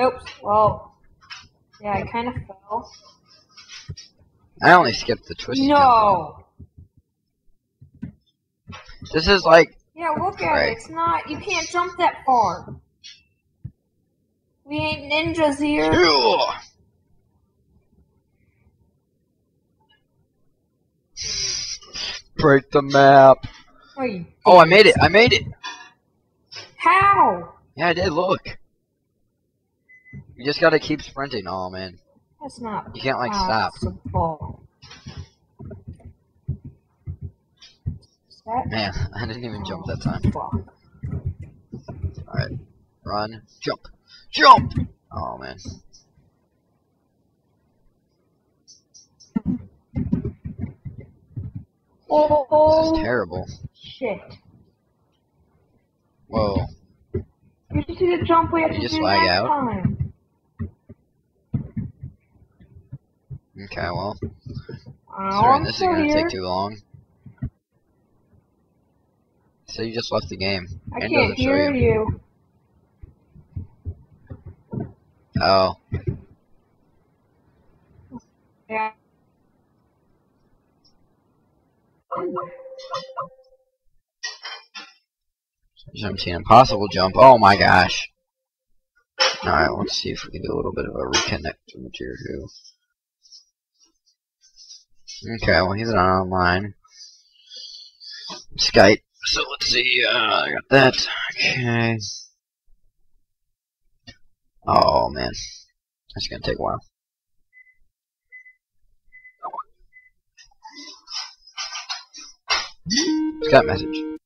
Oops. Well, yeah, I kind of fell. I only skipped the twisty jump. No. This is like Yeah, look at Right. it. It's not. You can't jump that far. We ain't ninjas here. Break the map. Wait. Oh, I made it! I made it! How? Yeah, I did. Look. You just gotta keep sprinting. Oh man, That's not you can't like stop. possible. That Man, I didn't even jump that time. Fuck. Run, jump, jump! Oh man. Oh, This is terrible. shit. Whoa. You should see the jump we have Did to you do just lag out? time. Okay, well, Oh, this is gonna here. take too long. So you just left the game. I and can't hear you. Oh, Yeah. Seventeen impossible jump. Oh my gosh. Alright, let's see if we can do a little bit of a reconnect from the tier two. Okay, well he's not online. Skype. So let's see, uh, I got that. Okay. Oh man. That's gonna take a while. Skype message.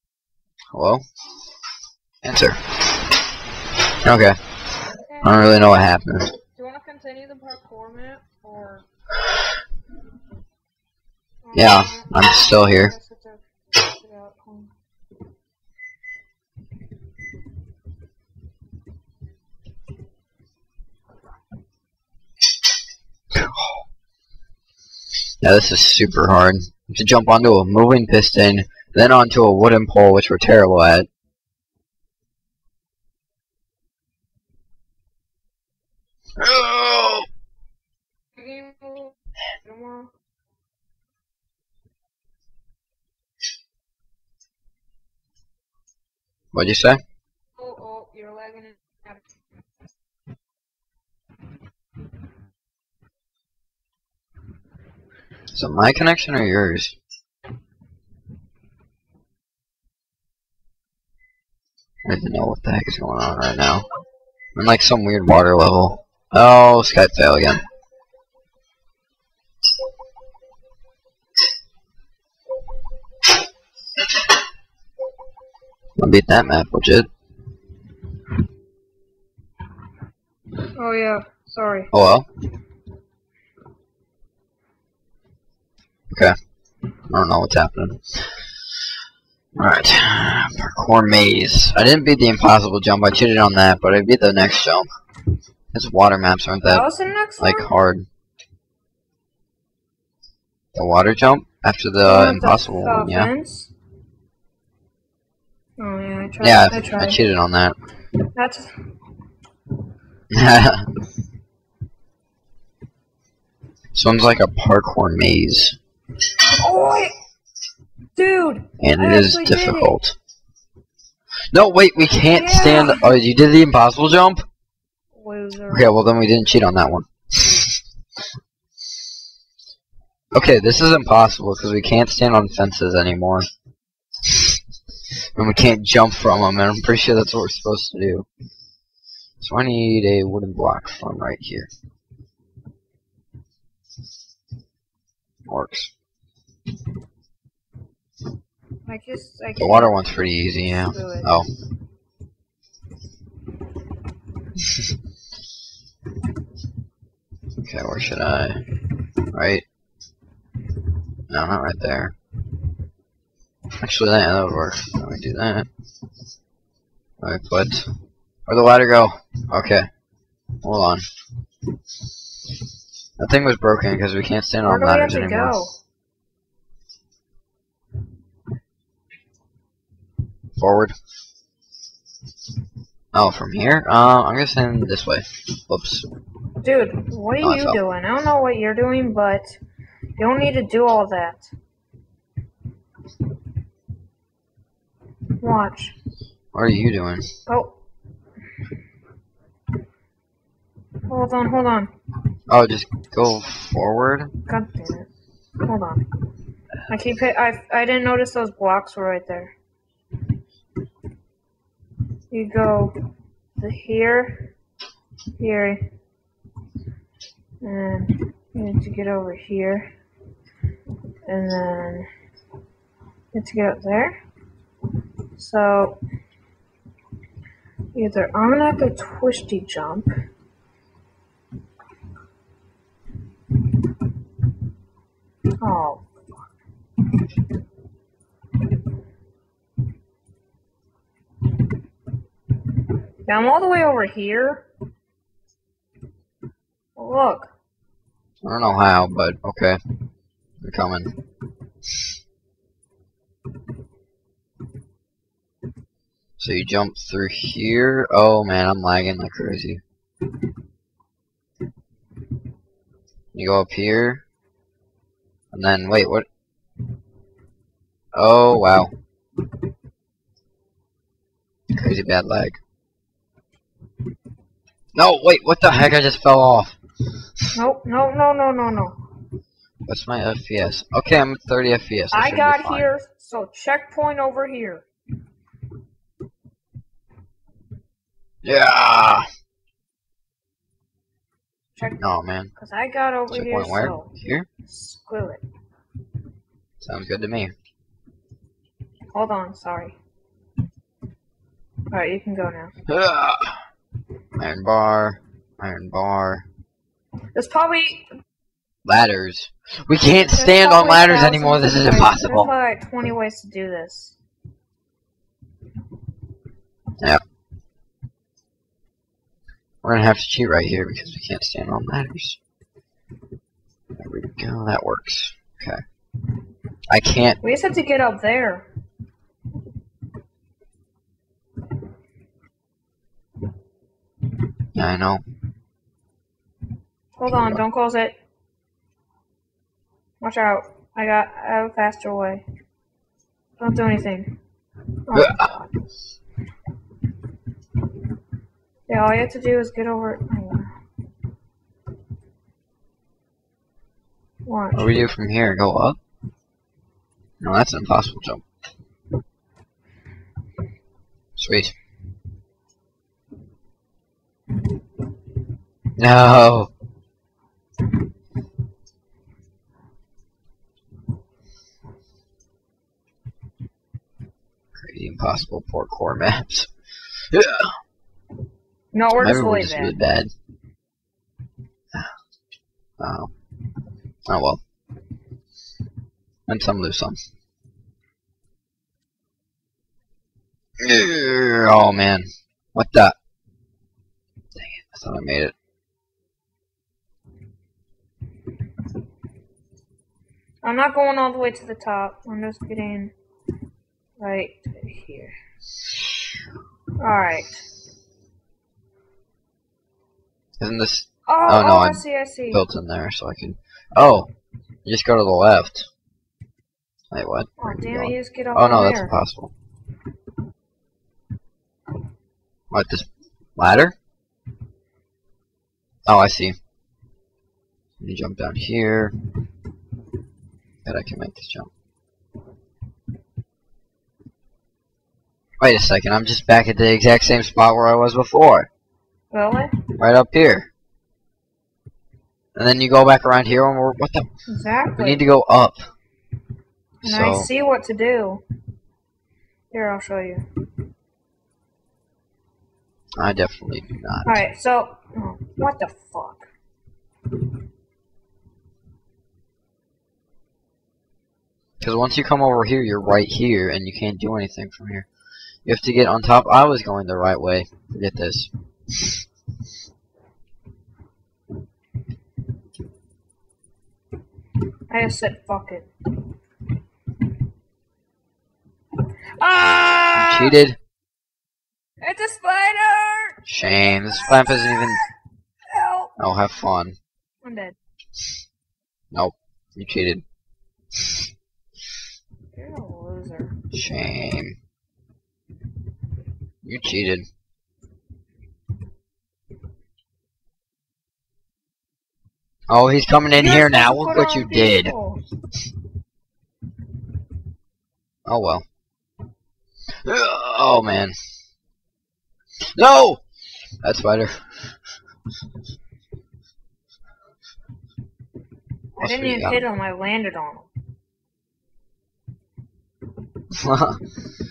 Hello? Answer. Okay. I don't really know what happened. Do you want to continue the parkour map or? Yeah, I'm still here. Now this is super hard. To jump onto a moving piston, then onto a wooden pole, which we're terrible at. Oh! What'd you say? Oh, oh, you're lagging. Is it my connection or yours? I don't know what the heck is going on right now. I'm in like some weird water level. Oh, Skype fail again. Beat that map, legit. Oh yeah, sorry. Oh well. Okay. I don't know what's happening. Alright. Parkour maze. I didn't beat the impossible jump, I cheated on that, but I beat the next jump. His water maps aren't That that was the next like one. hard. The water jump after the Oh, impossible the one, yeah. fence? Oh yeah, I tried. Yeah, I I cheated on that. That's this one's like a parkour maze, oh, wait. dude. and I it is did it. difficult. No, wait, we can't Yeah. stand. Oh, you did the impossible jump? Loser. Okay, well then we didn't cheat on that one. okay, this is impossible because we can't stand on fences anymore. And we can't jump from them, and I'm pretty sure that's what we're supposed to do. So I need a wooden block from right here. Works. I just I The water one's pretty easy, yeah. Oh. okay, where should I? Right? No, not right there. Actually, that, that would work. Let me do that. Me put. Where'd the ladder go? Okay. Hold on. That thing was broken because we can't stand Where on do we have ladders to anymore. go? Forward. Oh, from here? Uh, I'm gonna send this way. Whoops. Dude, what are Oh, you doing? I don't know what you're doing, but you don't need to do all that. Watch. What are you doing? Oh. Hold on, hold on. Oh, just go forward? God damn it. Hold on. I keep hit. I I didn't notice those blocks were right there. You go to here, here, and you need to get over here, and then you need to get up there. So either I'm gonna have to twisty jump. Oh Yeah, I'm all the way over here. Look. I don't know how, but okay. I'm coming. So you jump through here? Oh man, I'm lagging like crazy. You go up here. And then, wait, what? Oh, wow. Crazy bad lag. No, wait, what the heck? I just fell off. Nope, no, no, no, no, no. What's my FPS? Okay, I'm at 30 FPS. I got here, so checkpoint over here. Yeah. Check, Oh man. cause I got over here, where? so Here? screw it. Sounds good to me. Hold on, sorry. Alright, you can go now. Ah. Iron bar. Iron bar. There's probably Ladders. We can't there's stand on ladders anymore. This is impossible. There's probably like 20 ways to do this. We're gonna have to cheat right here because we can't stand on ladders. There we go. That works. Okay. I can't. We just have to get up there. Yeah, I know. Hold on, don't close it. Watch out. I got I have a faster way. Don't do anything. Oh, uh, God. Yeah, all you have to do is get over. Watch. What do we do from here? Go up? No, that's an impossible jump. Sweet. No. Crazy impossible parkour maps. Yeah. No, we're just really just bad. really bad. Oh. Oh well. And some, lose some. Oh man. What the? Dang it. I thought I made it. I'm not going all the way to the top. I'm just getting right here. Alright. Isn't this Oh, Oh, no, oh, I I see, I see. built in there so I can. Oh! You just go to the left. Wait, what? Oh, damn it, you just get up Oh no, on that's there. impossible. What, this ladder? Oh, I see. Let me jump down here. Bet I can make this jump. Wait a second, I'm just back at the exact same spot where I was before. Really? Right up here. And then you go back around here and we're, what the? Exactly. We need to go up. And I see what to do. Here, I'll show you. I definitely do not. Alright, so. Oh, what the fuck? Because once you come over here, you're right here, and you can't do anything from here. You have to get on top. I was going the right way. Forget this. I just said fuck it. Ah! Cheated. It's a spider! Shame. This lamp isn't even. Help! Oh, have fun. I'm dead. Nope. You cheated. You're a loser. Shame. You cheated. Oh, he's coming in here now. Look what you did. Oh well. Oh man. No! That spider. I didn't even uh, hit him, I landed on him.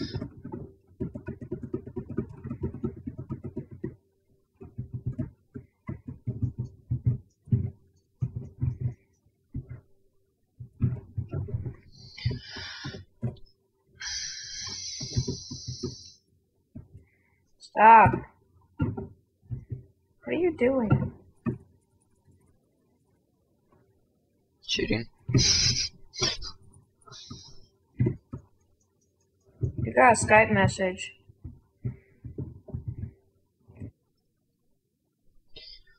Stop. What are you doing? Shooting. You got a Skype message.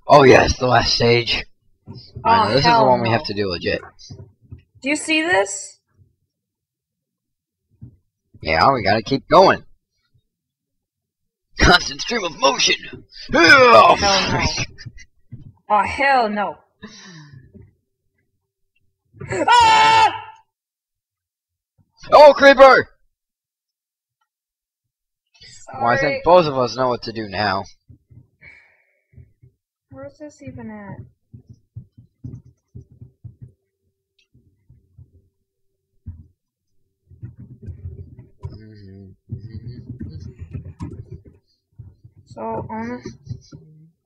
Oh yes, the last stage. Oh, know, this is the one we have to do legit. Do you see this? Yeah, we gotta keep going. Constant stream of motion. Oh, Hell no. Oh, hell no. ah! oh, creeper! Sorry. Well, I think both of us know what to do now. Where's this even at? So, I wanna, I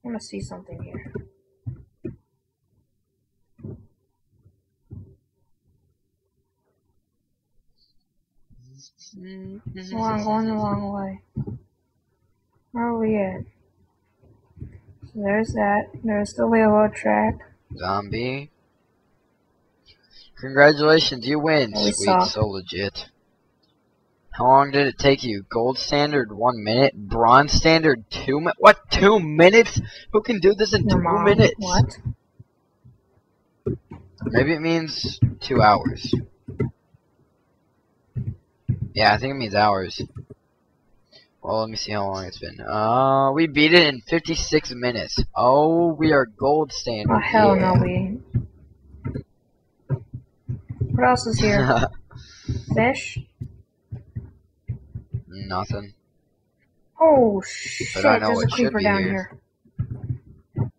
wanna see something here. Well, I'm going the wrong way. Where are we at? So there's that. There's the railroad track. Zombie. Congratulations, you win. We Sweet, saw. so legit. How long did it take you? Gold standard, one minute. Bronze standard, two mi- What, two minutes? Who can do this in Your two mom. minutes? What? Maybe it means two hours. Yeah, I think it means hours. Well, let me see how long it's been. Uh, we beat it in 56 minutes. Oh, we are gold standard. Oh hell yeah. no, we ain't. What else is here? Fish? Nothing. Oh shit! There's a creeper down here. here.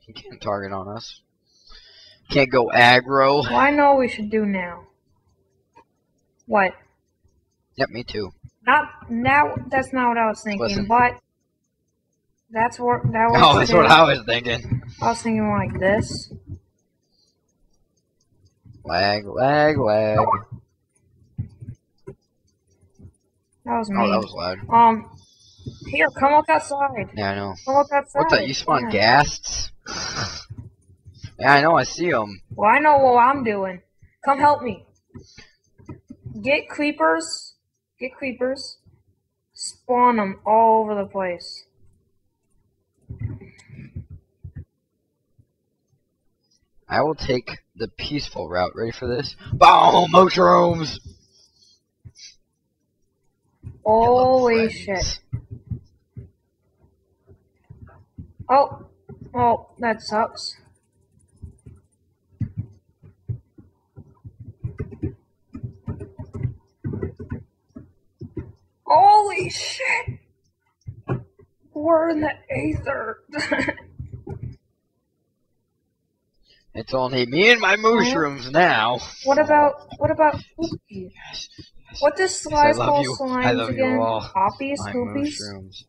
He can't target on us. Can't go aggro. Well, I know what we should do now. What? Yep, me too. Not now. That's not what I was thinking. Listen. But that's what that was. Oh, that's what I was thinking. I was thinking like this. Lag, lag, lag. That was me. Oh, that was loud. Um, here, come look outside. Yeah, I know. Come look outside. What the? You spawn yeah. ghasts? yeah, I know. I see them. Well, I know what I'm doing. Come help me. Get creepers. Get creepers. Spawn them all over the place. I will take the peaceful route. Ready for this? Boom! Mooshrooms! Holy shit. Oh. Oh, that sucks. Holy shit! We're in the aether. It's only me and my mooshrooms now. what about what about Scoopy? What does love call slimes again? Scoopies? mushrooms.